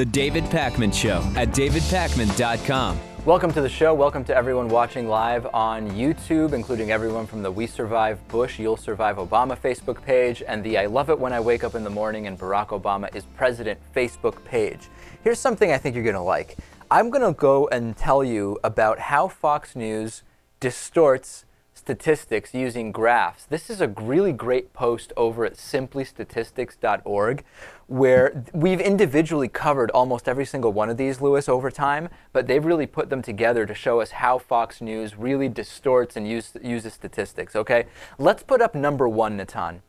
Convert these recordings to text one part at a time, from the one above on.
The David Pakman Show at davidpakman.com. Welcome to the show. Welcome to everyone watching live on YouTube, including everyone from the We Survive Bush, You'll Survive Obama Facebook page, and the I Love It When I Wake Up in the Morning and Barack Obama is President Facebook page. Here's something I think you're going to like. I'm going to go and tell you about how Fox News distorts statistics using graphs. This is a really great post over at simplystatistics.org where we've individually covered almost every single one of these, Lewis, over time, but they've really put them together to show us how Fox News really distorts and use, uses statistics, okay? Let's put up number one, Natan.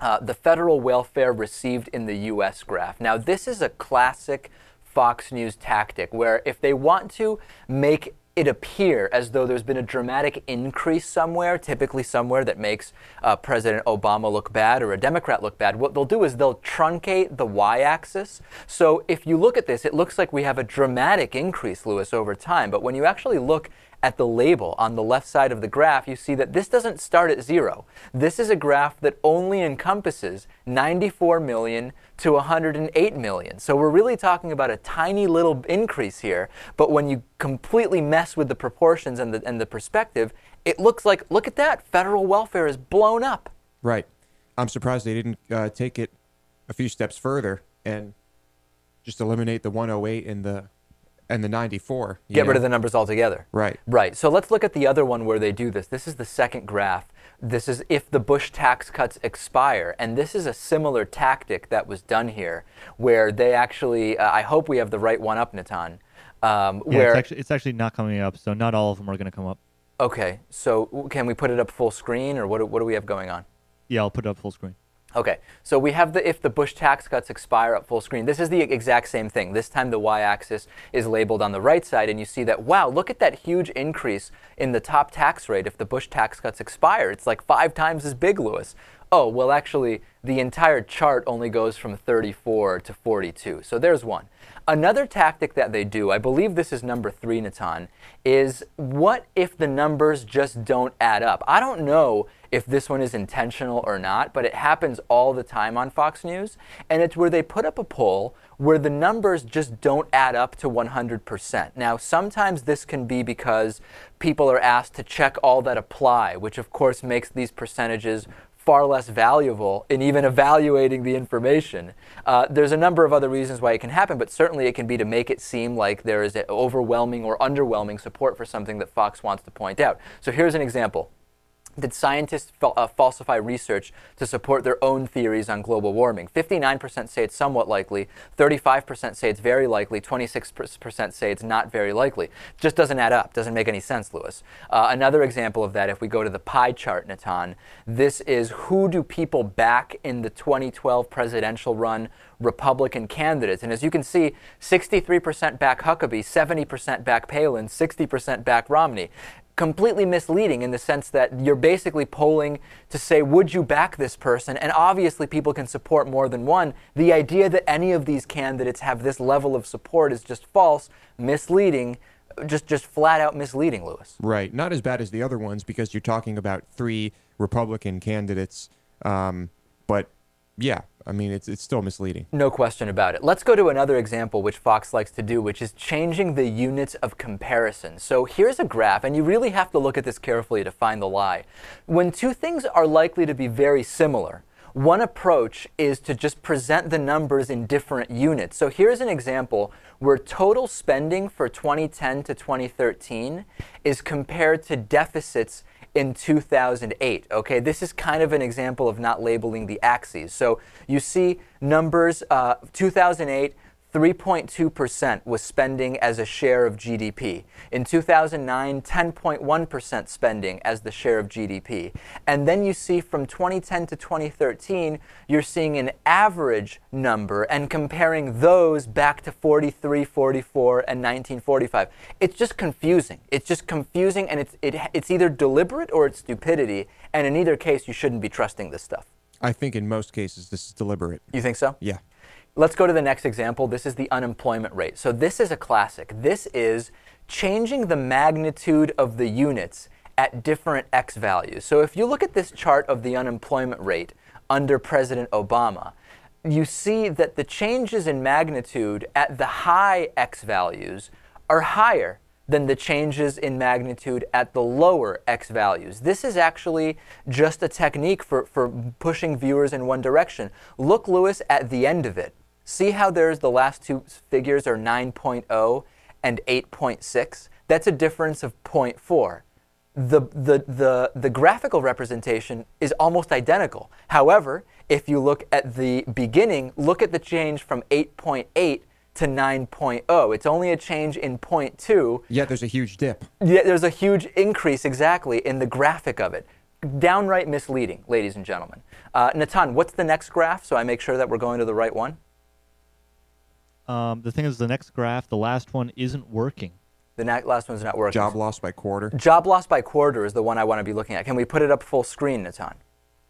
Uh, the federal welfare received in the U.S. graph. Now, this is a classic Fox News tactic where if they want to make it appear as though there's been a dramatic increase somewhere, typically somewhere that makes uh, President Obama look bad or a Democrat look bad, what they'll do is they'll truncate the y axis. So if you look at this, it looks like we have a dramatic increase, Lewis, over time. But when you actually look at the label on the left side of the graph, you see that this doesn't start at zero. This is a graph that only encompasses 94 million to 108 million. So we're really talking about a tiny little increase here. But when you completely mess with the proportions and the, and the perspective, it looks like, look at that, federal welfare is blown up. Right. I'm surprised they didn't uh, take it a few steps further and just eliminate the 108 and the and the 94. Get know? rid of the numbers altogether. Right. Right. So let's look at the other one where they do this. This is the second graph. This is if the Bush tax cuts expire. And this is a similar tactic that was done here where they actually, uh, I hope we have the right one up, Natan. Um, Yeah, where, it's actually it's actually not coming up, so not all of them are going to come up. okay, so can we put it up full screen or what, what do we have going on? Yeah, I'll put it up full screen. Okay, so we have the if the Bush tax cuts expire up full screen. This is the exact same thing. This time the y-axis is labeled on the right side, and you see that wow, look at that huge increase in the top tax rate if the Bush tax cuts expire. It's like five times as big, Lewis. Oh, well, actually, the entire chart only goes from 34 to 42. So there's one. Another tactic that they do, I believe this is number three, Natan, is what if the numbers just don't add up? I don't know if this one is intentional or not, but it happens all the time on Fox News. And it's where they put up a poll where the numbers just don't add up to 100%. Now, sometimes this can be because people are asked to check all that apply, which of course makes these percentages far less valuable in even evaluating the information. Uh, there's a number of other reasons why it can happen, but certainly it can be to make it seem like there is overwhelming or underwhelming support for something that Fox wants to point out. So here's an example. Did scientists fal- uh, falsify research to support their own theories on global warming? 59% say it's somewhat likely, 35% say it's very likely, 26% say it's not very likely. Just doesn't add up, doesn't make any sense, Lewis. Uh, another example of that, if we go to the pie chart, Natan, this is who do people back in the 2012 presidential run Republican candidates. And as you can see, 63% back Huckabee, 70% back Palin, 60% back Romney completely misleading in the sense that you're basically polling to say, would you back this person? And obviously, people can support more than one. The idea that any of these candidates have this level of support is just false, misleading, just, just flat out misleading, Lewis. Right. Not as bad as the other ones because you're talking about three Republican candidates. Um, but yeah, I mean, it's, it's still misleading. No question about it. Let's go to another example which Fox likes to do, which is changing the units of comparison. So here's a graph, and you really have to look at this carefully to find the lie. When two things are likely to be very similar, one approach is to just present the numbers in different units. So here's an example where total spending for 2010 to 2013 is compared to deficits in 2008. Okay, this is kind of an example of not labeling the axes. So you see numbers uh, 2008. 3.2% was spending as a share of GDP. In 2009, 10.1% spending as the share of GDP. And then you see from 2010 to 2013, you're seeing an average number and comparing those back to 43, 44, and 1945. It's just confusing. It's just confusing, and it's, it, it's either deliberate or it's stupidity. And in either case, you shouldn't be trusting this stuff. I think in most cases this is deliberate. You think so? Yeah. Let's go to the next example. This is the unemployment rate. So this is a classic. This is changing the magnitude of the units at different x values. So if you look at this chart of the unemployment rate under President Obama, you see that the changes in magnitude at the high x values are higher than the changes in magnitude at the lower x values. This is actually just a technique for, for pushing viewers in one direction. Look, Lewis, at the end of it. See how there's the last two figures are 9.0 and 8.6? That's a difference of 0.4 the, the, the, the graphical representation is almost identical. However, if you look at the beginning, look at the change from 8.8 to 9.0. It's only a change in 0.2. Yet there's a huge dip. Yet there's a huge increase exactly in the graphic of it. Downright misleading, ladies and gentlemen. Uh, Natan, what's the next graph so I make sure that we're going to the right one? Um, the thing is, the next graph, the last one, isn't working. The na- last one's not working. Job loss by quarter. Job loss by quarter is the one I want to be looking at. Can we put it up full screen, Natan?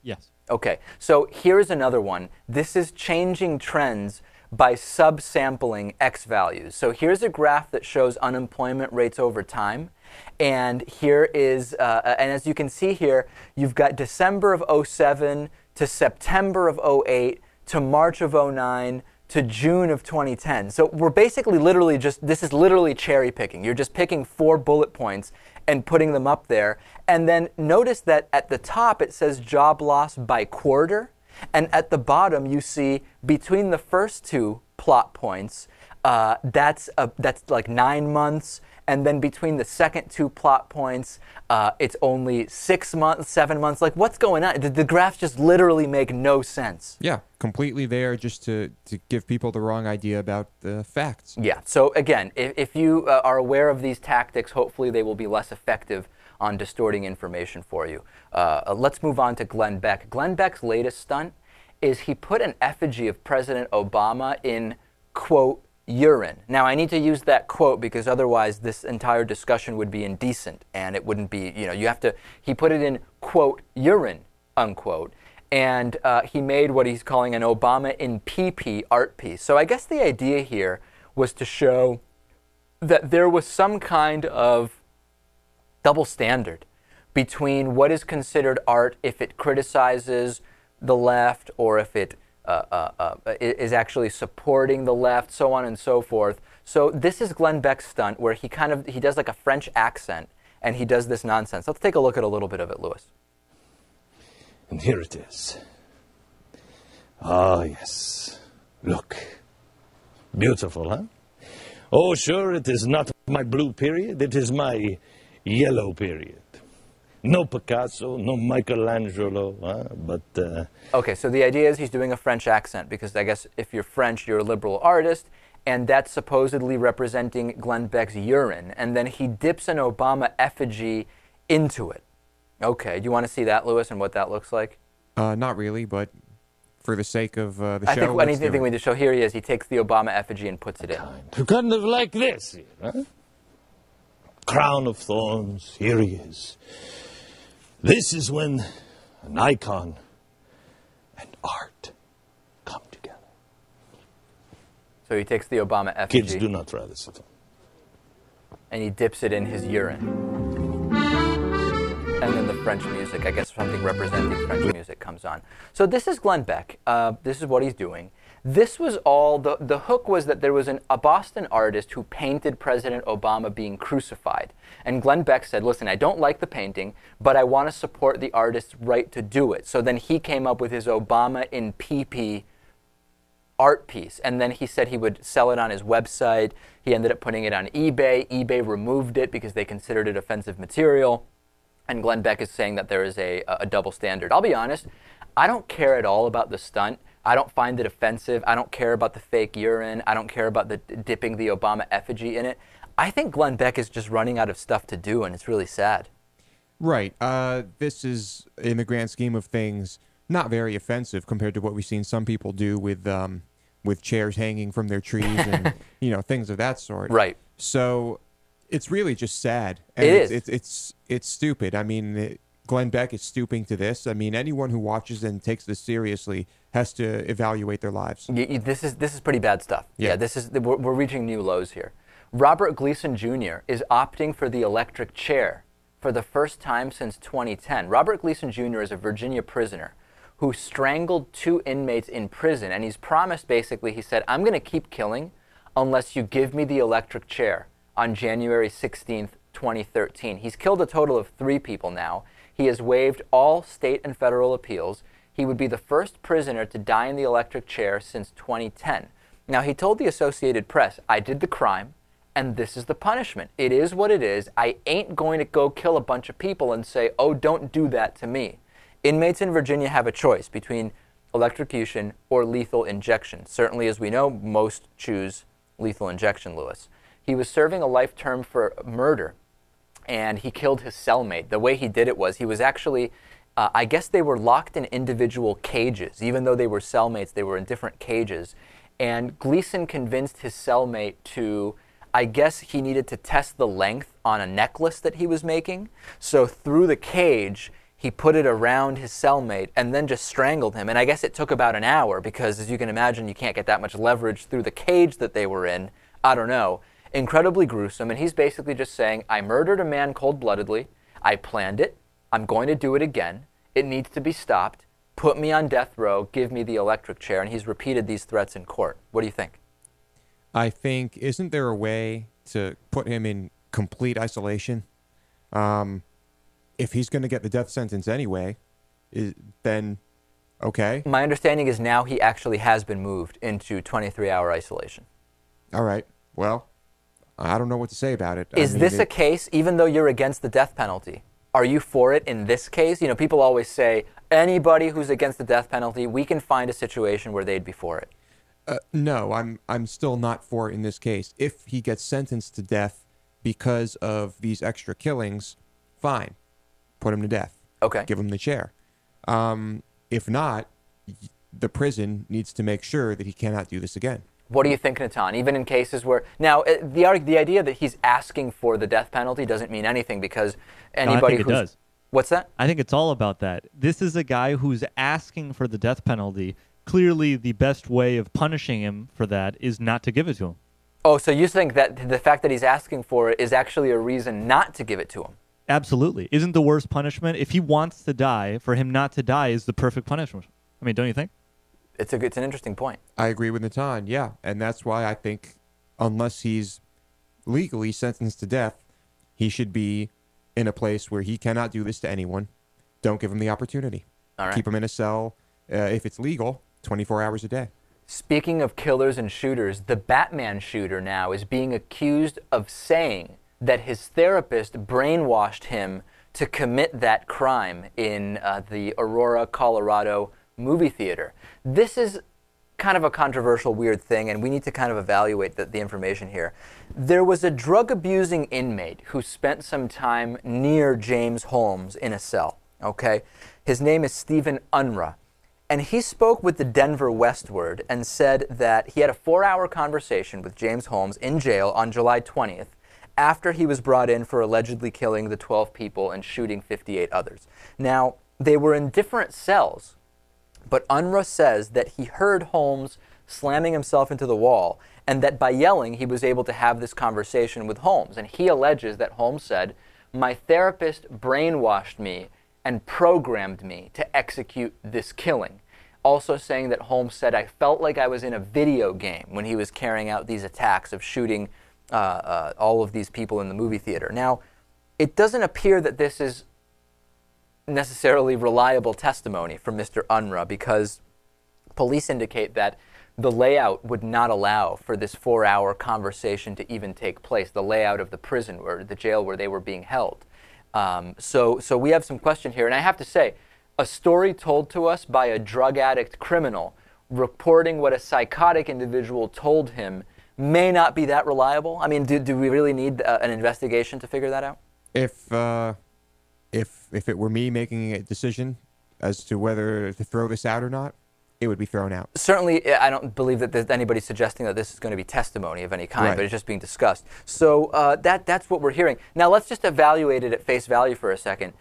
Yes. Okay, so here's another one. This is changing trends by subsampling x values. So here's a graph that shows unemployment rates over time. And here is, uh, and as you can see here, you've got December of 07 to September of 08 to March of 09 to June of 2010. So we're basically literally just, this is literally cherry picking. You're just picking four bullet points and putting them up there. And then notice that at the top it says job loss by quarter. And at the bottom you see between the first two plot points, uh, that's, a, that's like nine months and then between the second two plot points, uh, it's only six months, seven months. Like, what's going on? The, the, graphs just literally make no sense. Yeah, completely there just to, to give people the wrong idea about the facts. Yeah, so again, if, if you uh, are aware of these tactics, hopefully they will be less effective on distorting information for you. Uh, uh let's move on to Glenn Beck. Glenn Beck's latest stunt is he put an effigy of President Obama in, quote, urine. Now, I need to use that quote because otherwise this entire discussion would be indecent and it wouldn't be, you know, you have to, he put it in, quote, urine, unquote. And uh, he made what he's calling an Obama in PP art piece. So I guess the idea here was to show that there was some kind of double standard between what is considered art if it criticizes the left or if it Uh, uh, uh, is actually supporting the left, so on and so forth. So this is Glenn Beck's stunt where he kind of he does like a French accent and he does this nonsense. Let's take a look at a little bit of it, Lewis. And here it is. Ah, yes. Look. Beautiful, huh? Oh, sure, it is not my blue period, it is my yellow period. No Picasso, no Michelangelo, huh? but. Uh, okay, so the idea is he's doing a French accent because I guess if you're French, you're a liberal artist, and that's supposedly representing Glenn Beck's urine. And then he dips an Obama effigy into it. Okay, do you want to see that, Lewis, and what that looks like? Uh, not really, but for the sake of uh, the I show. I think anything we need to show here he is. He takes the Obama effigy and puts it in. Kind, kind of like this, huh? Crown of thorns. Here he is. This is when an icon and art come together. So he takes the Obama effigy. Kids do not try this at all. And he dips it in his urine. And then the French music, I guess something representing French music comes on. So this is Glenn Beck. Uh, this is what he's doing. This was all, the, the hook was that there was an, a Boston artist who painted President Obama being crucified. And Glenn Beck said, listen, I don't like the painting, but I want to support the artist's right to do it. So then he came up with his Obama in PP art piece. And then he said he would sell it on his website. He ended up putting it on eBay. eBay removed it because they considered it offensive material. And Glenn Beck is saying that there is a, a double standard. I'll be honest, I don't care at all about the stunt. I don't find it offensive. I don't care about the fake urine. I don't care about the dipping the Obama effigy in it. I think Glenn Beck is just running out of stuff to do, and it's really sad. Right. Uh, this is, in the grand scheme of things, not very offensive compared to what we've seen some people do with um, with chairs hanging from their trees and you know things of that sort. Right. So it's really just sad. And it it's, is. It's, it's it's stupid. I mean, it, Glenn Beck is stooping to this. I mean, anyone who watches and takes this seriously has to evaluate their lives. You, you, this is this is pretty bad stuff. Yeah. yeah this is we're, we're reaching new lows here. Robert Gleason Jr. is opting for the electric chair for the first time since 2010. Robert Gleason Jr. is a Virginia prisoner who strangled two inmates in prison. And he's promised basically, he said, I'm going to keep killing unless you give me the electric chair on January 16th, 2013. He's killed a total of three people now. He has waived all state and federal appeals. He would be the first prisoner to die in the electric chair since 2010. Now, he told the Associated Press, I did the crime, and this is the punishment. It is what it is. I ain't going to go kill a bunch of people and say, oh, don't do that to me. Inmates in Virginia have a choice between electrocution or lethal injection. Certainly, as we know, most choose lethal injection, Lewis. He was serving a life term for murder, and he killed his cellmate. The way he did it was he was actually, uh, I guess they were locked in individual cages. Even though they were cellmates, they were in different cages. And Gleason convinced his cellmate to, I guess he needed to test the length on a necklace that he was making. So through the cage, he put it around his cellmate and then just strangled him. And I guess it took about an hour because, as you can imagine, you can't get that much leverage through the cage that they were in. I don't know. Incredibly gruesome. And he's basically just saying, I murdered a man cold bloodedly. I planned it. I'm going to do it again. It needs to be stopped put me on death row, give me the electric chair. And he's repeated these threats in court. What do you think? I think, isn't there a way to put him in complete isolation? Um, if he's going to get the death sentence anyway, is, then okay. My understanding is now he actually has been moved into 23 hour isolation. All right. Well, I don't know what to say about it. Is I mean, this it, a case, even though you're against the death penalty? Are you for it in this case? You know, people always say anybody who's against the death penalty, we can find a situation where they'd be for it. Uh, no, I'm I'm still not for it in this case. If he gets sentenced to death because of these extra killings, fine, put him to death. Okay. Give him the chair. Um, if not, the prison needs to make sure that he cannot do this again. What do you think, Natan? Even in cases where now uh, the the idea that he's asking for the death penalty doesn't mean anything because No, I anybody think it who's does. what's that? I think it's all about that. This is a guy who's asking for the death penalty. Clearly, the best way of punishing him for that is not to give it to him. Oh, so you think that the fact that he's asking for it is actually a reason not to give it to him? Absolutely. Isn't the worst punishment if he wants to die, for him not to die is the perfect punishment. I mean, don't you think? It's a it's an interesting point. I agree with Natan, yeah, and that's why I think unless he's legally sentenced to death, he should be in a place where he cannot do this to anyone. Don't give him the opportunity. All right. Keep him in a cell uh, if it's legal, 24 hours a day. Speaking of killers and shooters, the Batman shooter now is being accused of saying that his therapist brainwashed him to commit that crime in uh, the Aurora, Colorado movie theater. This is kind of a controversial, weird thing, and we need to kind of evaluate the, the information here. There was a drug abusing inmate who spent some time near James Holmes in a cell. Okay? His name is Stephen Unruh. And he spoke with the Denver Westword and said that he had a four hour conversation with James Holmes in jail on July 20th after he was brought in for allegedly killing the 12 people and shooting 58 others. Now, they were in different cells, but Unruh says that he heard Holmes slamming himself into the wall and that by yelling he was able to have this conversation with Holmes. And he alleges that Holmes said, My therapist brainwashed me and programmed me to execute this killing. Also, saying that Holmes said, I felt like I was in a video game when he was carrying out these attacks of shooting uh, uh, all of these people in the movie theater. Now, it doesn't appear that this is necessarily reliable testimony from Mr. Unruh because police indicate that the layout would not allow for this four hour conversation to even take place, the layout of the prison or the jail where they were being held. Um, so, so we have some question here. And I have to say, a story told to us by a drug addict criminal reporting what a psychotic individual told him may not be that reliable. I mean, do, do we really need uh, an investigation to figure that out? If uh, if if it were me making a decision as to whether to throw this out or not, it would be thrown out. certainly I don't believe that there's anybody suggesting that this is going to be testimony of any kind, Right. but it's just being discussed. So uh, that that's what we're hearing. Now let's just evaluate it at face value for a second.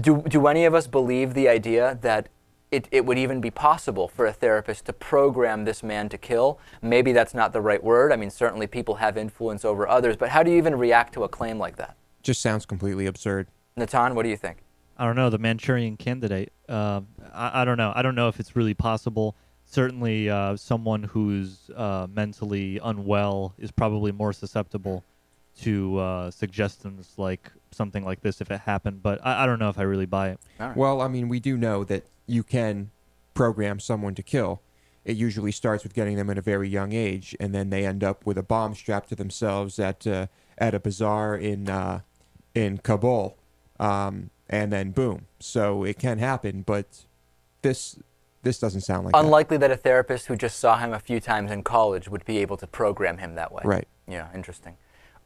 Do do any of us believe the idea that it, it would even be possible for a therapist to program this man to kill? Maybe that's not the right word. I mean, certainly people have influence over others, but how do you even react to a claim like that? Just sounds completely absurd. Natan, what do you think? I don't know the Manchurian Candidate. Uh, I, I don't know. I don't know if it's really possible. Certainly, uh, someone who's uh, mentally unwell is probably more susceptible to uh, suggestions like something like this if it happened. But I, I don't know if I really buy it. All right. Well, I mean, we do know that you can program someone to kill. It usually starts with getting them at a very young age, and then they end up with a bomb strapped to themselves at uh, at a bazaar in uh, in Kabul, um, and then boom. So it can happen, but this this doesn't sound like that. Unlikely that a therapist who just saw him a few times in college would be able to program him that way. Right. Yeah, interesting.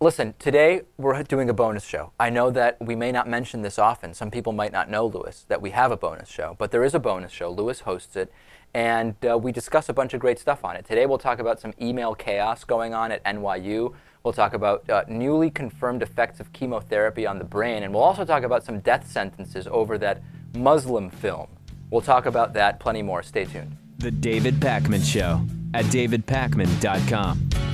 Listen, today we're doing a bonus show. I know that we may not mention this often. Some people might not know, Lewis, that we have a bonus show, but there is a bonus show. Lewis hosts it, and uh, we discuss a bunch of great stuff on it. Today we'll talk about some email chaos going on at NYU. We'll talk about uh, newly confirmed effects of chemotherapy on the brain, and we'll also talk about some death sentences over that Muslim film. We'll talk about that, plenty more. Stay tuned. The David Pakman Show at davidpakman.com.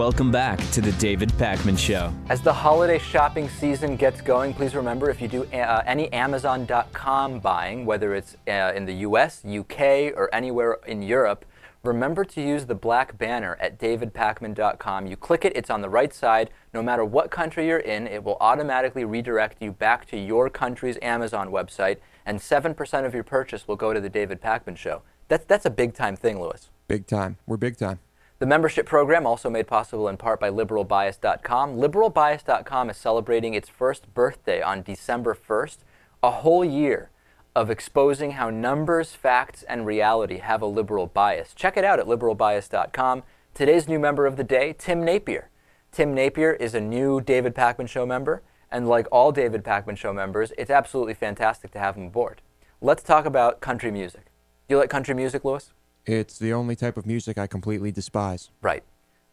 Welcome back to the David Pakman Show. As the holiday shopping season gets going, please remember if you do uh, any Amazon.com buying, whether it's uh, in the US, UK, or anywhere in Europe, remember to use the black banner at davidpakman.com. You click it, it's on the right side. No matter what country you're in, it will automatically redirect you back to your country's Amazon website, and 7% of your purchase will go to the David Pakman Show. That's, that's a big time thing, Lewis. big time. We're big time. The membership program, also made possible in part by liberalbias.com. Liberalbias.com is celebrating its first birthday on December 1st, a whole year of exposing how numbers, facts, and reality have a liberal bias. Check it out at liberalbias.com. Today's new member of the day, Tim Napier. Tim Napier is a new David Pakman Show member, and like all David Pakman Show members, it's absolutely fantastic to have him aboard. Let's talk about country music. Do you like country music, Lewis? It's the only type of music I completely despise. Right.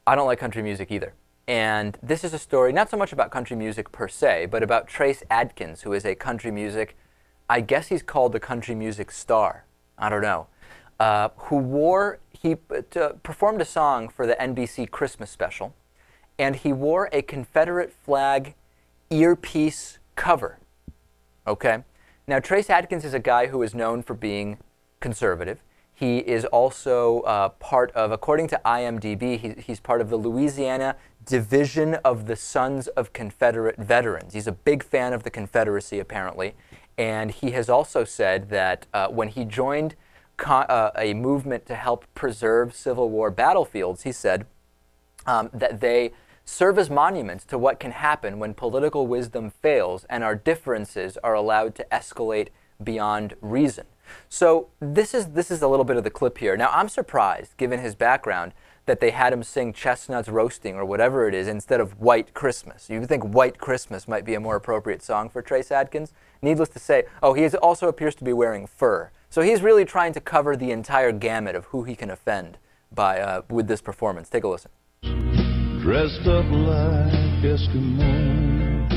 I don't like country music either. And this is a story not so much about country music per se, but about Trace Adkins, who is a country music, I guess he's called the country music star. I don't know. Uh, who wore, he uh, performed a song for the NBC Christmas special, and he wore a Confederate flag earpiece cover. Okay? Now, Trace Adkins is a guy who is known for being conservative. He is also uh, part of, according to IMDb, he, he's part of the Louisiana Division of the Sons of Confederate Veterans. He's a big fan of the Confederacy, apparently. And he has also said that uh, when he joined uh, a movement to help preserve Civil War battlefields, he said um, that they serve as monuments to what can happen when political wisdom fails and our differences are allowed to escalate beyond reason. So this is this is a little bit of the clip here. Now I'm surprised, given his background, that they had him sing "Chestnuts Roasting" or whatever it is instead of "White Christmas." You think "White Christmas" might be a more appropriate song for Trace Adkins. Needless to say, oh, he also appears to be wearing fur. So he's really trying to cover the entire gamut of who he can offend by uh, with this performance. Take a listen. dressed up like Eskimos.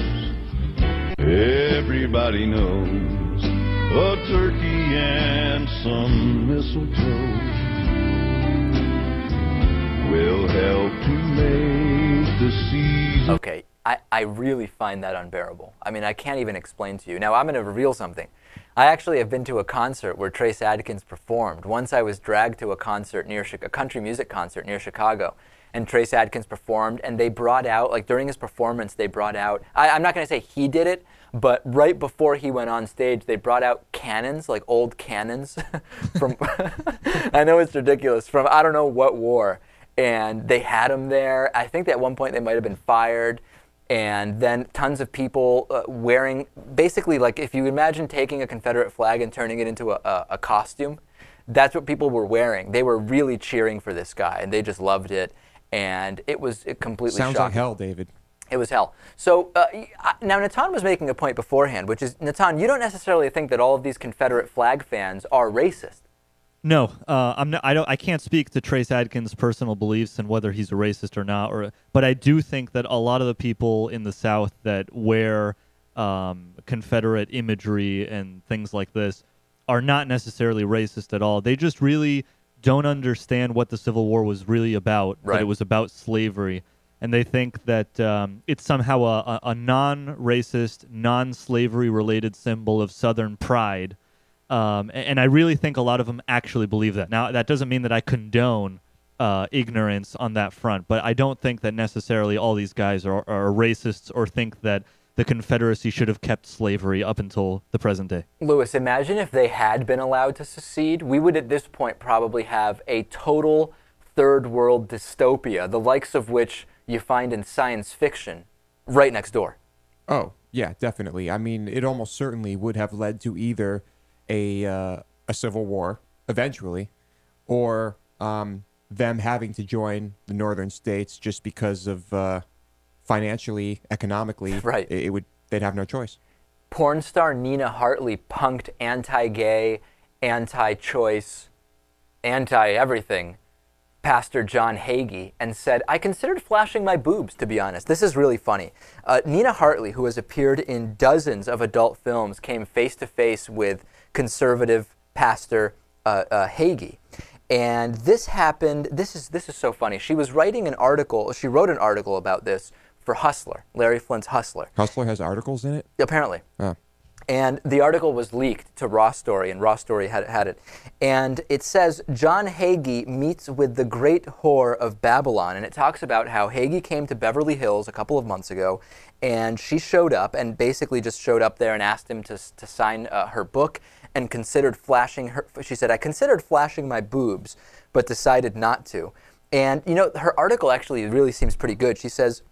Everybody knows a turkey and some mistletoe will help to make the season. Okay, I, I really find that unbearable. I mean, I can't even explain to you. Now, I'm going to reveal something. I actually have been to a concert where Trace Adkins performed. Once I was dragged to a concert near a country music concert near Chicago, and Trace Adkins performed, and they brought out, like during his performance, they brought out, I, I'm not going to say he did it, but right before he went on stage, they brought out cannons, like old cannons from, I know it's ridiculous, from I don't know what war. And they had him there. I think that at one point they might have been fired and then tons of people uh, wearing basically like if you imagine taking a confederate flag and turning it into a, a, a costume that's what people were wearing they were really cheering for this guy and they just loved it and it was it completely Sounds shocking like hell, David. It was hell. So uh, now Natan was making a point beforehand, which is Natan, you don't necessarily think that all of these Confederate flag fans are racist. No, uh, I'm not, I don't. I can't speak to Trace Adkins' personal beliefs and whether he's a racist or not. Or, but I do think that a lot of the people in the South that wear um, Confederate imagery and things like this are not necessarily racist at all. They just really don't understand what the Civil War was really about. That it was about slavery, and they think that um, it's somehow a, a, non-racist, non-slavery related symbol of Southern pride. Um, and I really think a lot of them actually believe that. Now, that doesn't mean that I condone uh, ignorance on that front, but I don't think that necessarily all these guys are, are racists or think that the Confederacy should have kept slavery up until the present day. Lewis, imagine if they had been allowed to secede. We would at this point probably have a total third world dystopia, the likes of which you find in science fiction, right next door. Oh, yeah, definitely. I mean, it almost certainly would have led to either a uh, a civil war eventually, or um, them having to join the northern states just because of uh, financially, economically. Right. It, it would. They'd have no choice. Porn star Nina Hartley punked anti gay, anti choice, anti everything Pastor John Hagee and said, I considered flashing my boobs, to be honest. This is really funny. Uh, Nina Hartley, who has appeared in dozens of adult films, came face to face with conservative Pastor uh, uh, Hagee. And this happened, this is, this is so funny. She was writing an article, she wrote an article about this for Hustler, Larry Flynt's Hustler, Hustler has articles in it. apparently. Oh. And the article was leaked to Raw Story, and Raw Story had, had it. And it says John Hagee meets with the great whore of Babylon. And it talks about how Hagee came to Beverly Hills a couple of months ago, and she showed up and basically just showed up there and asked him to, to sign uh, her book and considered flashing her. She said, I considered flashing my boobs, but decided not to. And, you know, her article actually really seems pretty good. She says,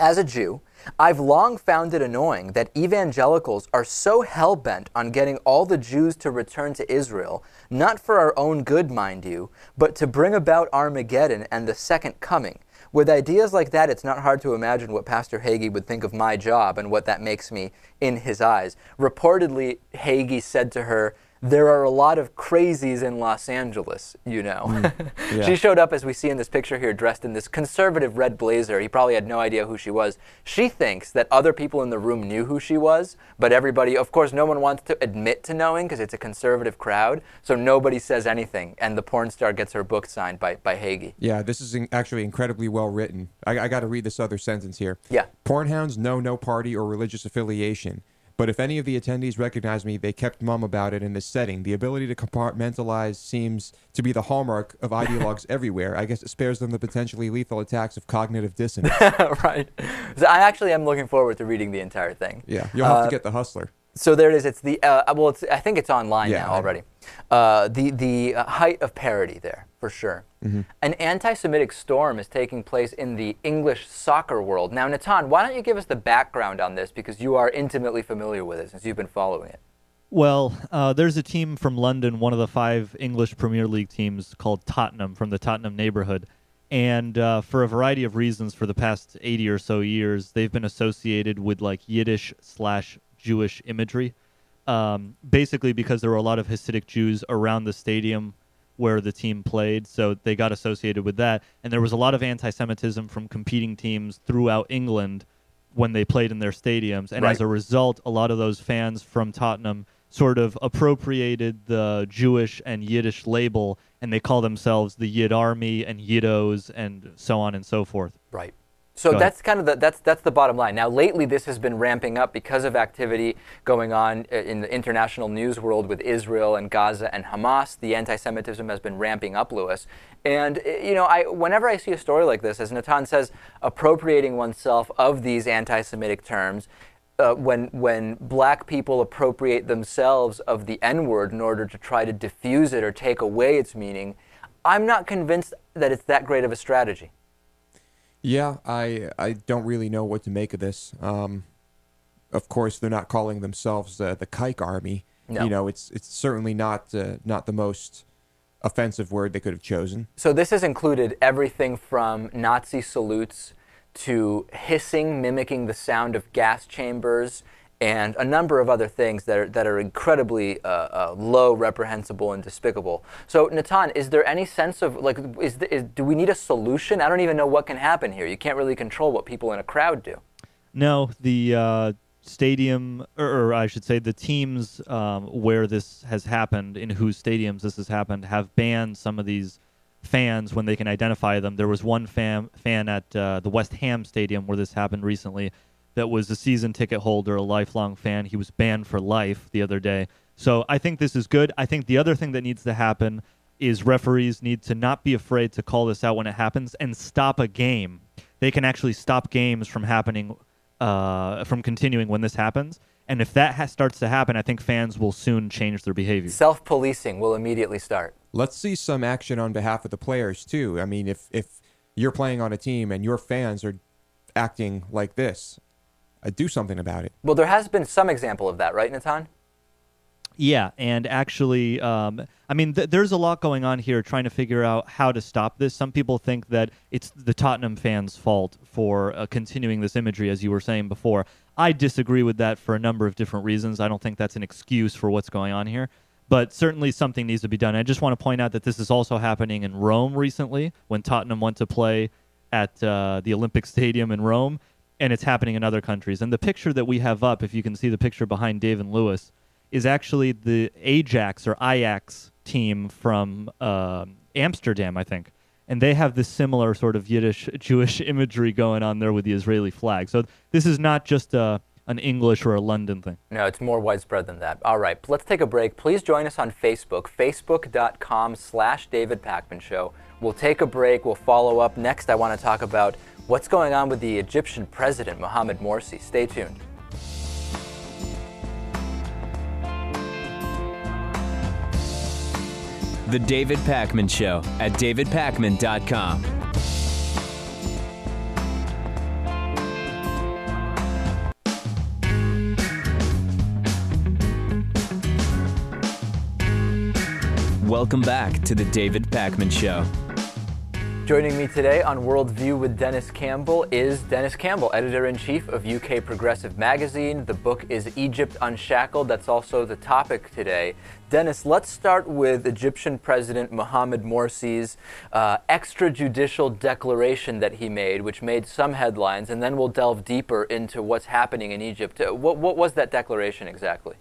as a Jew, I've long found it annoying that evangelicals are so hell bent on getting all the Jews to return to Israel, not for our own good, mind you, but to bring about Armageddon and the second coming. With ideas like that, it's not hard to imagine what Pastor Hagee would think of my job and what that makes me in his eyes. Reportedly, Hagee said to her, There are a lot of crazies in Los Angeles, you know. Hmm. yeah. she showed up, as we see in this picture here, dressed in this conservative red blazer. He probably had no idea who she was. She thinks that other people in the room knew who she was, but everybody, of course, no one wants to admit to knowing because it's a conservative crowd, so nobody says anything, and the porn star gets her book signed by, by Hagee. Yeah, this is in- actually incredibly well written. I, I got to read this other sentence here. Yeah. Pornhounds know no party or religious affiliation. But if any of the attendees recognized me, they kept mum about it in this setting. The ability to compartmentalize seems to be the hallmark of ideologues everywhere. I guess it spares them the potentially lethal attacks of cognitive dissonance. right. So I actually am looking forward to reading the entire thing. Yeah, you'll have Uh, to get the hustler. So there it is. It's the uh, well. It's, I think it's online Yeah, now already. Uh, the the uh, height of parody there for sure. Mm-hmm. An anti-Semitic storm is taking place in the English soccer world now. Natan, why don't you give us the background on this because you are intimately familiar with it since you've been following it. Well, uh, there's a team from London, one of the five English Premier League teams called Tottenham from the Tottenham neighborhood. And uh, for a variety of reasons, for the past 80 or so years, they've been associated with like Yiddish slash Jewish imagery. Um, basically, because there were a lot of Hasidic Jews around the stadium where the team played, so they got associated with that. And there was a lot of anti Semitism from competing teams throughout England when they played in their stadiums. And Right. as a result, a lot of those fans from Tottenham sort of appropriated the Jewish and Yiddish label, and they call themselves the Yid Army and Yiddos and so on and so forth. Right. So Go ahead. that's kind of the that's that's the bottom line. Now lately this has been ramping up because of activity going on uh, in the international news world with Israel and Gaza and Hamas. The anti-Semitism has been ramping up, Lewis. And uh, you know, I whenever I see a story like this, as Natan says, appropriating oneself of these anti-Semitic terms. Uh, when when black people appropriate themselves of the N word in order to try to diffuse it or take away its meaning, I'm not convinced that it's that great of a strategy. Yeah, I I don't really know what to make of this. Um, of course, they're not calling themselves uh, the Kike Army. No. You know, it's it's certainly not uh, not the most offensive word they could have chosen. So this has included everything from Nazi salutes to hissing, mimicking the sound of gas chambers, and a number of other things that are, that are incredibly uh, uh, low, reprehensible, and despicable. So, Natan, is there any sense of like, is, is do we need a solution? I don't even know what can happen here. You can't really control what people in a crowd do. No, the uh, stadium, or, or, I should say, the teams um, where this has happened, in whose stadiums this has happened, have banned some of these fans when they can identify them. There was one fan fan at uh, the West Ham Stadium where this happened recently that was a season ticket holder, a lifelong fan. He was banned for life the other day. So I think this is good. I think the other thing that needs to happen is referees need to not be afraid to call this out when it happens and stop a game. They can actually stop games from happening, uh, from continuing when this happens. And if that ha- starts to happen, I think fans will soon change their behavior. Self policing will immediately start. Let's see some action on behalf of the players too. I mean, if if you're playing on a team and your fans are acting like this, uh, do something about it. Well, there has been some example of that, right, Natan? Yeah, and actually, um, I mean, th- there's a lot going on here trying to figure out how to stop this. Some people think that it's the Tottenham fans' fault for uh, continuing this imagery, as you were saying before. I disagree with that for a number of different reasons. I don't think that's an excuse for what's going on here, but certainly something needs to be done. I just want to point out that this is also happening in Rome recently when Tottenham went to play at uh, the Olympic Stadium in Rome, and it's happening in other countries. And the picture that we have up, if you can see the picture behind Dave and Lewis, is actually the Ajax or Ajax team from uh, Amsterdam, I think. And they have this similar sort of Yiddish Jewish imagery going on there with the Israeli flag. So this is not just a, an English or a London thing. No, it's more widespread than that. All right, let's take a break. Please join us on Facebook, facebook.com slash David Pakman Show. We'll take a break. We'll follow up. Next, I want to talk about what's going on with the Egyptian president, Mohamed Morsi. Stay tuned. The David Pakman Show at davidpakman.com. Welcome back to the David Pakman Show. Joining me today on Worldview with Dennis Campbell is Dennis Campbell, editor in chief of UK Progressive Magazine. The book is Egypt Unshackled. That's also the topic today. Dennis, let's start with Egyptian President Mohamed Morsi's uh, extrajudicial declaration that he made, which made some headlines, and then we'll delve deeper into what's happening in Egypt. Uh, what, what was that declaration exactly?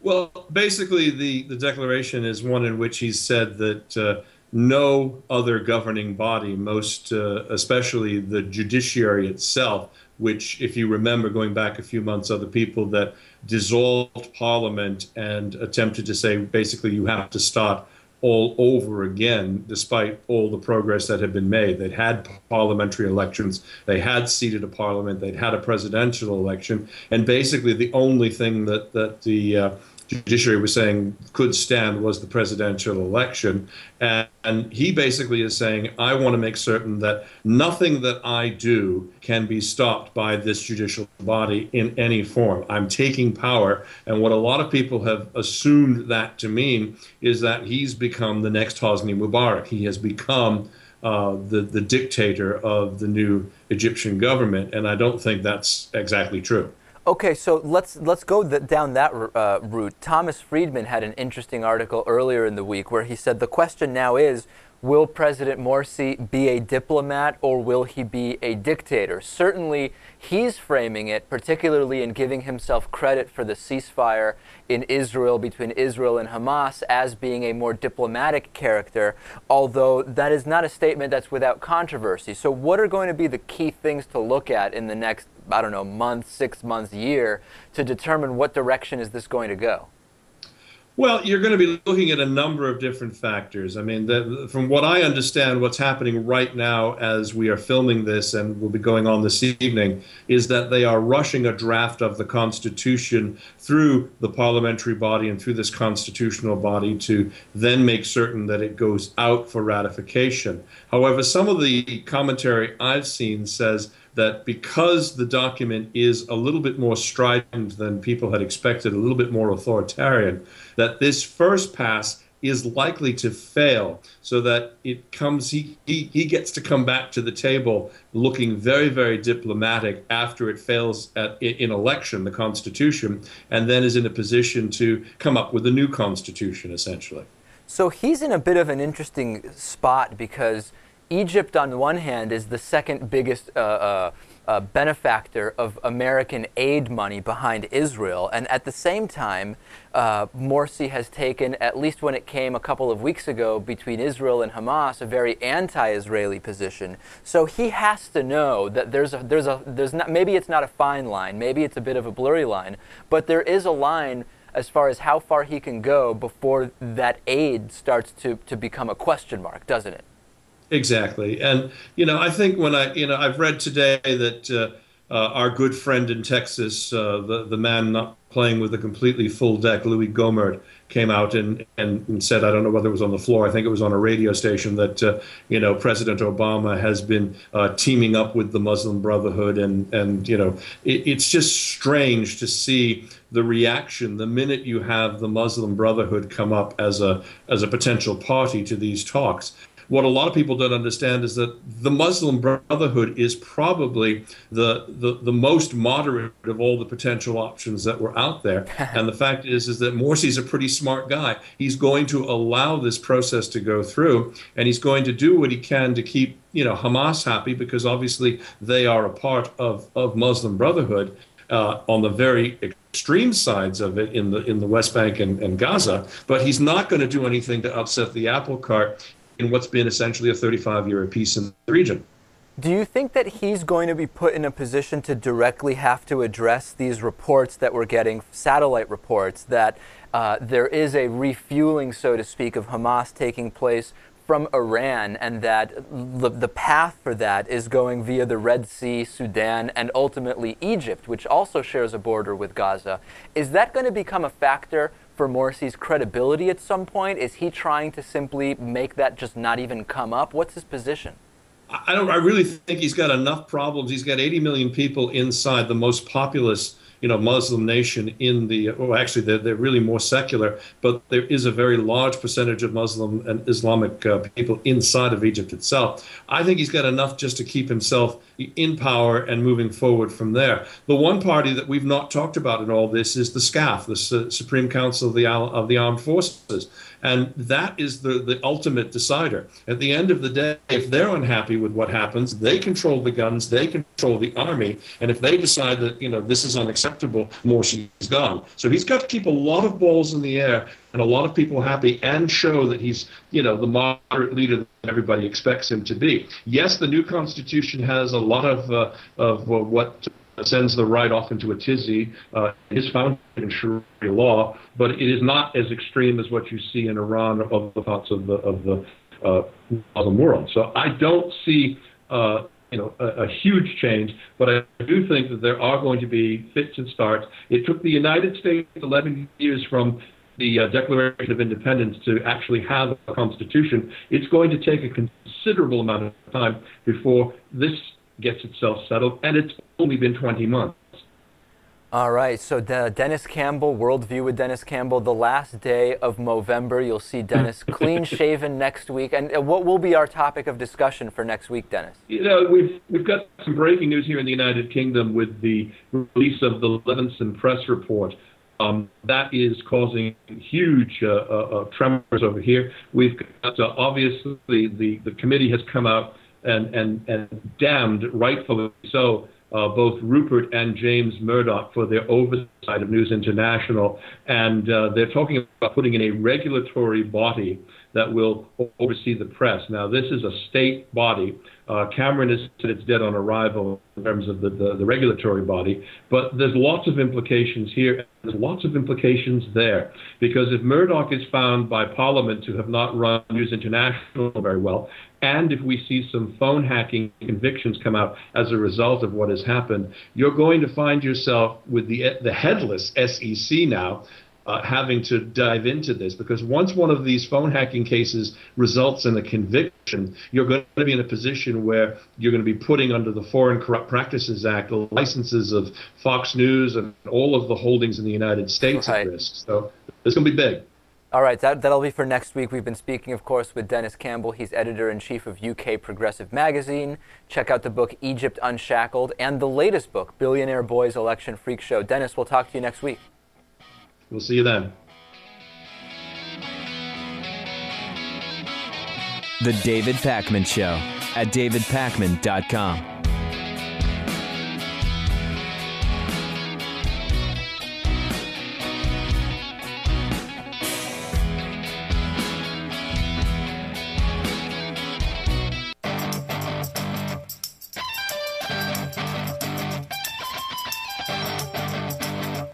Well, basically, the, the declaration is one in which he said that. Uh, no other governing body, most uh, especially the judiciary itself, which, if you remember going back a few months, are the people that dissolved parliament and attempted to say basically you have to start all over again, despite all the progress that had been made. They'd had parliamentary elections, they had seated a parliament, they'd had a presidential election, and basically the only thing that that the uh, judiciary was saying could stand was the presidential election. And, and, he basically is saying, I want to make certain that nothing that I do can be stopped by this judicial body in any form. I'm taking power. And what a lot of people have assumed that to mean is that he's become the next Hosni Mubarak. He has become uh, the, the dictator of the new Egyptian government. And I don't think that's exactly true. Okay, so let's let's go th- down that uh, route. Thomas Friedman had an interesting article earlier in the week where he said the question now is will President Morsi be a diplomat or will he be a dictator? Certainly, he's framing it, particularly in giving himself credit for the ceasefire in Israel between Israel and Hamas, as being a more diplomatic character, although that is not a statement that's without controversy. So, what are going to be the key things to look at in the next I don't know, month, six months, year to determine what direction is this going to go? Well, you're going to be looking at a number of different factors. I mean, the, from what I understand, what's happening right now as we are filming this and will be going on this evening is that they are rushing a draft of the Constitution through the parliamentary body and through this constitutional body to then make certain that it goes out for ratification. However, some of the commentary I've seen says that because the document is a little bit more strident than people had expected, a little bit more authoritarian, that this first pass is likely to fail so that it comes he, he, he gets to come back to the table looking very very diplomatic after it fails at, in election the constitution and then is in a position to come up with a new constitution essentially. So he's in a bit of an interesting spot because Egypt, on the one hand, is the second biggest uh, uh, uh, benefactor of American aid money behind Israel. And at the same time, uh, Morsi has taken, at least when it came a couple of weeks ago between Israel and Hamas, a very anti-Israeli position. So he has to know that there's a, there's a, there's not, maybe it's not a fine line, maybe it's a bit of a blurry line, but there is a line as far as how far he can go before that aid starts to, to become a question mark, doesn't it? Exactly, and you know, I think when I, you know, I've read today that uh, uh, our good friend in Texas, uh, the the man not playing with a completely full deck, Louis Gohmert, came out and, and, and, said, I don't know whether it was on the floor, I think it was on a radio station, that uh, you know President Obama has been uh, teaming up with the Muslim Brotherhood, and and you know it, it's just strange to see the reaction the minute you have the Muslim Brotherhood come up as a as a potential party to these talks what a lot of people don't understand is that the Muslim Brotherhood is probably the, the, the most moderate of all the potential options that were out there. and the fact is, is that Morsi's a pretty smart guy. He's going to allow this process to go through, and he's going to do what he can to keep you know Hamas happy because obviously they are a part of, of Muslim Brotherhood. Uh, on the very extreme sides of it in the in the West Bank and, and Gaza, but he's not going to do anything to upset the apple cart in what's been essentially a 35 year peace in the region. Do you think that he's going to be put in a position to directly have to address these reports that we're getting, satellite reports, that uh, there is a refueling, so to speak, of Hamas taking place from Iran, and that the path for that is going via the Red Sea, Sudan, and ultimately Egypt, which also shares a border with Gaza? Is that going to become a factor for Morsi's credibility at some point? Is he trying to simply make that just not even come up? What's his position? I don't. I really think he's got enough problems. He's got 80 million people inside the most populous you know Muslim nation in the well actually they're, they're really more secular but there is a very large percentage of Muslim and Islamic uh, people inside of Egypt itself. I think he's got enough just to keep himself in power and moving forward from there. The one party that we've not talked about in all this is the SCAF the Supreme Council of the of the Armed Forces and that is the, the ultimate decider. At the end of the day, if they're unhappy with what happens, they control the guns, they control the army. And if they decide that, you know, this is unacceptable, Morsi's gone. So he's got to keep a lot of balls in the air and a lot of people happy and show that he's, you know, the moderate leader that everybody expects him to be. Yes, the new constitution has a lot of, uh, of uh, what sends the right off into a tizzy. Uh, is founded in Sharia law, but it is not as extreme as what you see in Iran or other parts of the of the uh, Muslim world. So I don't see. Uh, you know, a, a, huge change, but I do think that there are going to be fits and starts. It took the United States 11 years from the uh, Declaration of Independence to actually have a constitution. It's going to take a considerable amount of time before this gets itself settled, and it's only been 20 months. All right, so Dennis Campbell, Worldview with Dennis Campbell, the last day of Movember. You'll see Dennis clean shaven next week. And uh, what will be our topic of discussion for next week, Dennis? You know, we've, we've got some breaking news here in the United Kingdom with the release of the Leveson press report. Um, that is causing huge uh, uh, uh tremors over here. We've got, uh, obviously, the, the committee has come out and, and, and damned, rightfully so, uh, both Rupert and James Murdoch for their oversight of News International. And uh, they're talking about putting in a regulatory body that will oversee the press. Now, this is a state body. Uh, Cameron has said it's dead on arrival in terms of the, the, the, regulatory body, but there's lots of implications here. And there's lots of implications there because if Murdoch is found by Parliament to have not run News International very well, and if we see some phone hacking convictions come out as a result of what has happened, you're going to find yourself with the the headless SEC now uh, having to dive into this because once one of these phone hacking cases results in a conviction, you're going to be in a position where you're going to be putting under the Foreign Corrupt Practices Act the licenses of Fox News and all of the holdings in the United States right. at risk. So it's going to be big. All right, that, that'll be for next week. We've been speaking, of course, with Dennis Campbell. He's editor in chief of UK Progressive Magazine. Check out the book Egypt Unshackled and the latest book, Billionaire Boys Election Freak Show. Dennis, we'll talk to you next week. We'll see you then. The David Pakman Show at davidpakman.com.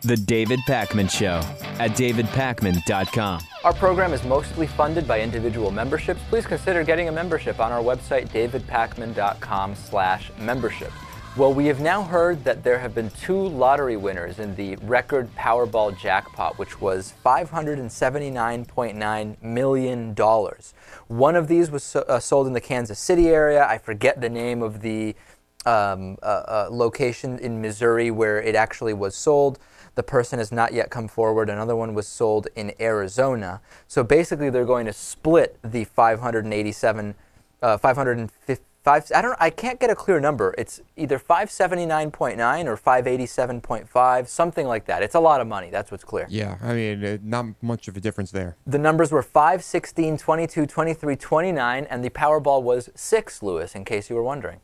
The David Pakman Show at davidpakman.com. Our program is mostly funded by individual memberships. Please consider getting a membership on our website, davidpakman.com slash membership. Well, we have now heard that there have been two lottery winners in the record Powerball jackpot, which was $579.9 million. One of these was so, uh, sold in the Kansas City area. I forget the name of the um, uh, uh, location in Missouri where it actually was sold. The person has not yet come forward. Another one was sold in Arizona. So basically, they're going to split the 587, uh, 555. I don't. I can't get a clear number. It's either 579.9 or 587.5, something like that. It's a lot of money. That's what's clear. Yeah, I mean, not much of a difference there. The numbers were 5, 16, 22, 23, 29, and the Powerball was 6, Lewis, in case you were wondering.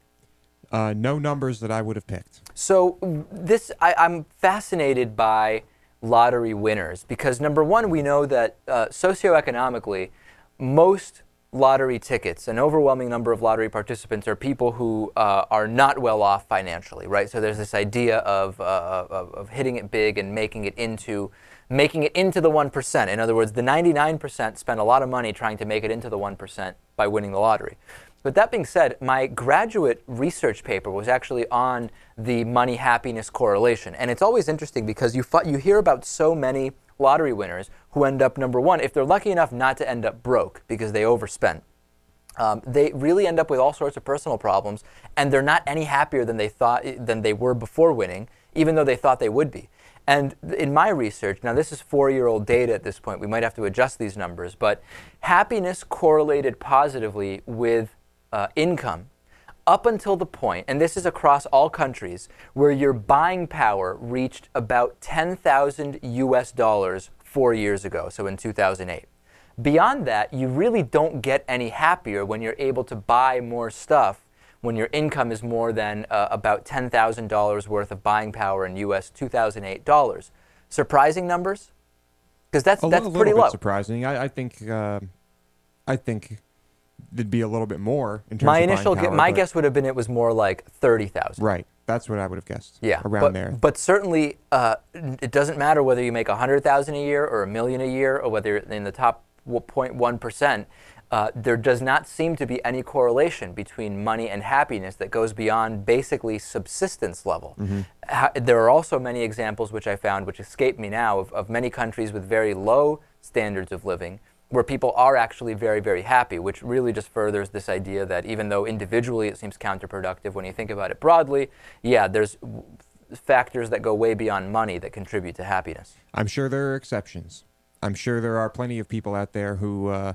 Uh, no numbers that I would have picked. So this, I, I'm fascinated by lottery winners because number one, we know that uh, socioeconomically, most lottery tickets, an overwhelming number of lottery participants are people who uh, are not well off financially, right? So there's this idea of, uh, of, of hitting it big and making it into making it into the 1%. In other words, the 99% spend a lot of money trying to make it into the 1% by winning the lottery. But that being said, my graduate research paper was actually on the money happiness correlation. And it's always interesting because you, you hear about so many lottery winners who end up, number one, if they're lucky enough not to end up broke because they overspent. Um, they really end up with all sorts of personal problems, and they're not any happier than they thought than they were before winning, even though they thought they would be. And in my research, now this is four year old data at this point, we might have to adjust these numbers, but happiness correlated positively with uh, income up until the point, and this is across all countries, where your buying power reached about 10,000 US dollars four years ago, so in 2008. Beyond that, you really don't get any happier when you're able to buy more stuff when your income is more than uh, about $10,000 worth of buying power in US 2008 dollars. Surprising numbers? Because that's, A that's little, pretty little low. surprising. I, I think. Uh, I think there'd be a little bit more in terms My of initial, power, my guess would have been it was more like 30,000. Right. That's what I would have guessed. Yeah, Around but, there. But certainly, uh, it doesn't matter whether you make a hundred thousand a year or a million a year, or whether you're in the top 0.1 percent. Uh, there does not seem to be any correlation between money and happiness that goes beyond basically subsistence level. Ha- there are also many examples which I found, which escape me now, of, of many countries with very low standards of living where people are actually very, very happy, which really just furthers this idea that even though individually it seems counterproductive, when you think about it broadly, yeah, there's factors that go way beyond money that contribute to happiness. I'm sure there are exceptions. I'm sure there are plenty of people out there who uh,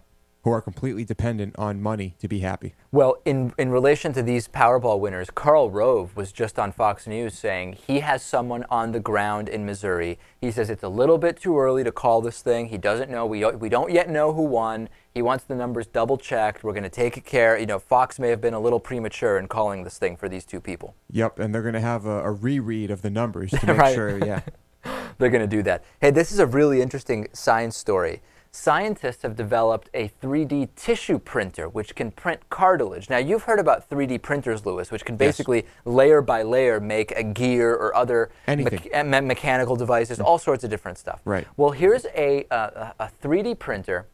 who are completely dependent on money to be happy. Well, in, in relation to these Powerball winners, Karl Rove was just on Fox News saying he has someone on the ground in Missouri. He says it's a little bit too early to call this thing. He doesn't know. We, we don't yet know who won. He wants the numbers double checked. We're going to take care. You know, Fox may have been a little premature in calling this thing for these two people. Yep, and they're going to have a, a reread of the numbers to make Right. sure. Yeah. They're going to do that. Hey, this is a really interesting science story. Scientists have developed a 3D tissue printer which can print cartilage. Now, you've heard about 3D printers, Lewis, which can basically layer by layer make a gear or other me- mechanical devices, all sorts of different stuff. Right. Well, here's a, uh, a 3D printer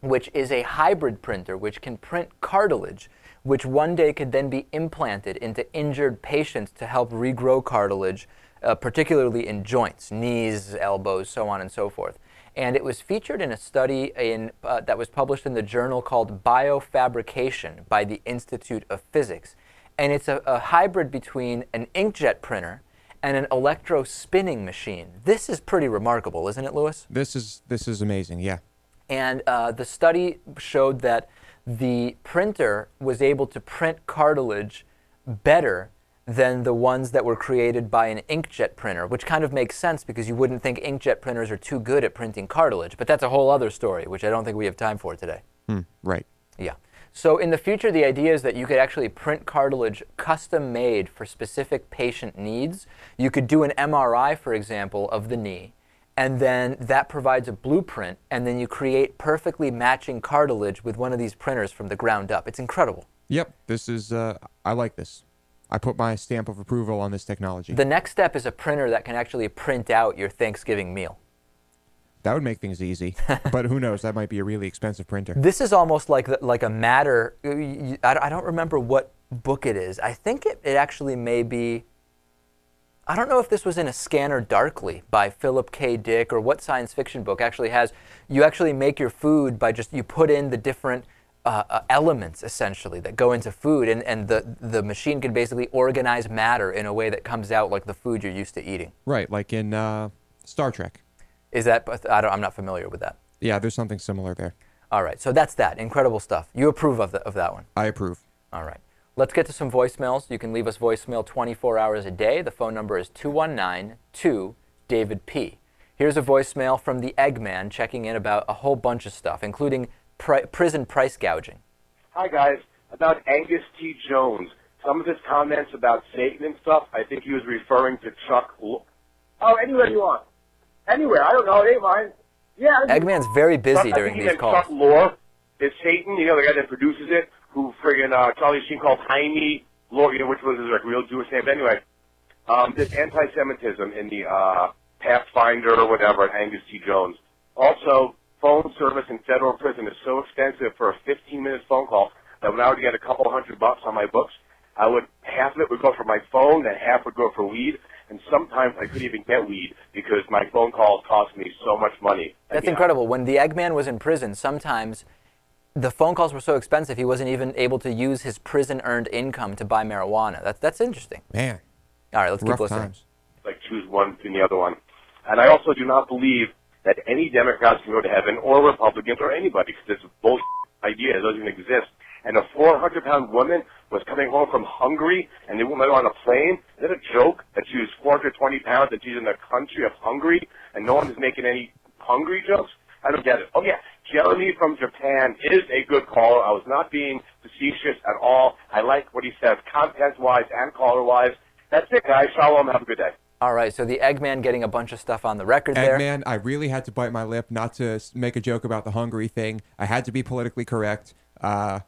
which is a hybrid printer which can print cartilage, which one day could then be implanted into injured patients to help regrow cartilage, uh, particularly in joints, knees, elbows, so on and so forth. And it was featured in a study in, uh, that was published in the journal called Biofabrication by the Institute of Physics. And it's a, a hybrid between an inkjet printer and an electro spinning machine. This is pretty remarkable, isn't it, Lewis? This is this is amazing. Yeah. And uh, the study showed that the printer was able to print cartilage better than the ones that were created by an inkjet printer, which kind of makes sense because you wouldn't think inkjet printers are too good at printing cartilage. But that's a whole other story, which I don't think we have time for today. Hmm, right. Yeah. So in the future, the idea is that you could actually print cartilage custom made for specific patient needs. You could do an MRI, for example, of the knee, and then that provides a blueprint, and then you create perfectly matching cartilage with one of these printers from the ground up. It's incredible. Yep. This is. Uh, I like this. I put my stamp of approval on this technology. The next step is a printer that can actually print out your Thanksgiving meal. that would make things easy. but who knows? That might be a really expensive printer. This is almost like the, like a matter. I don't remember what book it is. I think it, it actually may be. I don't know if this was in a Scanner Darkly by Philip K. Dick or what science fiction book actually has. You actually make your food by just you put in the different uh, uh, elements essentially that go into food, and, and the the machine can basically organize matter in a way that comes out like the food you're used to eating. Right, like in uh, Star Trek. Is that? I don't, I'm not familiar with that. Yeah, there's something similar there. All right, so that's that. Incredible stuff. You approve of, the, of that one. I approve. All right. Let's get to some voicemails. You can leave us voicemail 24 hours a day. The phone number is 219 2 David P. Here's a voicemail from the Eggman checking in about a whole bunch of stuff, including pri- prison price gouging. Hi guys, about Angus T. Jones. Some of his comments about Satan and stuff, I think he was referring to Chuck. L- oh, anywhere you want. Anywhere. I don't know. It ain't mine. Yeah. Eggman's very busy Chuck- during these calls. Chuck Lorre is Satan. You know the guy that produces it, who friggin' uh, Charlie Sheen called Chaim Lorre, you know, which was his like real Jewish name. But anyway, um, this anti-Semitism in the uh, Pathfinder or whatever Angus T. Jones. Also, phone service in federal prison is so expensive for a 15-minute phone call that when I would get a couple hundred bucks on my books, I would half of it would go for my phone, and half would go for weed. And sometimes I couldn't even get weed because my phone calls cost me so much money. That's Yeah. incredible. When the Eggman was in prison, sometimes the phone calls were so expensive he wasn't even able to use his prison earned income to buy marijuana. That's, that's interesting. Man, All right, let's keep listening. times. like choose one between the other one. And I also do not believe that any Democrats can go to heaven or Republicans or anybody because it's bullshit idea. It doesn't exist. And a 400 pound woman was coming home from Hungary and they went on a plane. Is that a joke that she was 420 pounds and she's in the country of Hungary and no one is making any Hungry jokes? I don't get it. Oh yeah, Jeremy from Japan is a good caller. I was not being facetious at all. I like what he says, content wise and caller wise. That's it, guys. Shalom. Have a good day. All right, so the Eggman getting a bunch of stuff on the record there. Eggman, I really had to bite my lip not to make a joke about the Hungary thing. I had to be politically correct. Uh,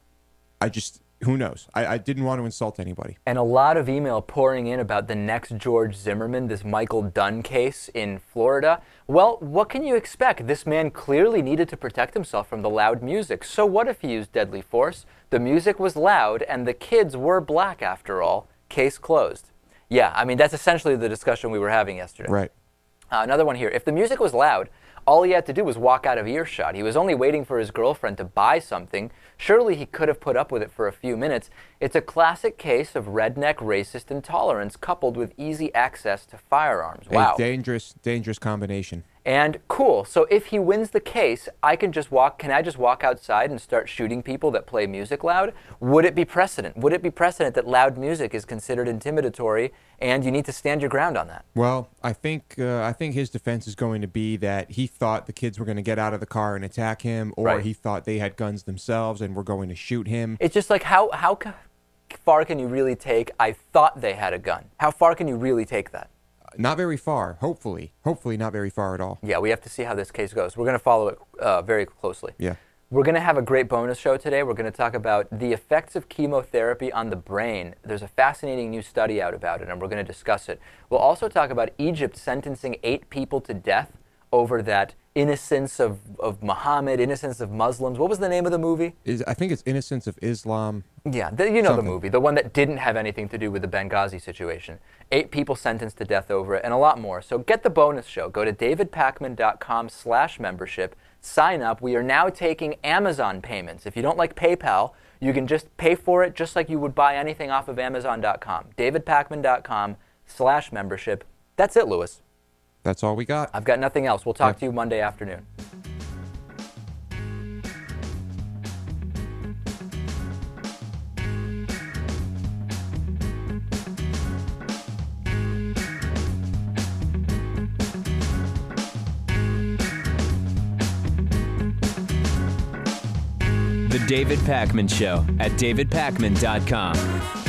I just, who knows? I, I didn't want to insult anybody. and a lot of email pouring in about the next George Zimmerman, this Michael Dunn case in Florida. Well, what can you expect? This man clearly needed to protect himself from the loud music. So, what if he used deadly force? The music was loud, and the kids were black after all. Case closed. Yeah, I mean, that's essentially the discussion we were having yesterday. Right. Uh, another one here. If the music was loud, all he had to do was walk out of earshot. He was only waiting for his girlfriend to buy something. Surely he could have put up with it for a few minutes. It's a classic case of redneck racist intolerance coupled with easy access to firearms. Wow. A dangerous, dangerous combination. And cool. So if he wins the case, I can just walk. Can I just walk outside and start shooting people that play music loud? Would it be precedent? Would it be precedent that loud music is considered intimidatory, and you need to stand your ground on that? Well, I think uh, I think his defense is going to be that he thought the kids were going to get out of the car and attack him, or Right. he thought they had guns themselves and were going to shoot him. It's just like how how far can you really take? I thought they had a gun. How far can you really take that? Not very far, hopefully. Hopefully, not very far at all. Yeah, we have to see how this case goes. We're going to follow it uh, very closely. Yeah. We're going to have a great bonus show today. We're going to talk about the effects of chemotherapy on the brain. There's a fascinating new study out about it, and we're going to discuss it. We'll also talk about Egypt sentencing eight people to death over that innocence of, of Muhammad, innocence of Muslims. What was the name of the movie? Is I think it's Innocence of Islam. Yeah, the, you know Something. the movie, the one that didn't have anything to do with the Benghazi situation. Eight people sentenced to death over it, and a lot more. So get the bonus show. Go to davidpakman.com slash membership. Sign up. We are now taking Amazon payments. If you don't like PayPal, you can just pay for it just like you would buy anything off of Amazon.com. davidpakman.com slash membership. That's it, Lewis. That's all we got. I've got nothing else. We'll talk yeah. to you Monday afternoon. The David Pakman Show at davidpakman.com.